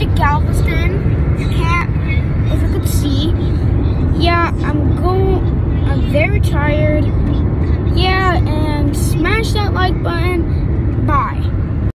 to Galveston. You can't, if you could see. Yeah, I'm going. I'm very tired.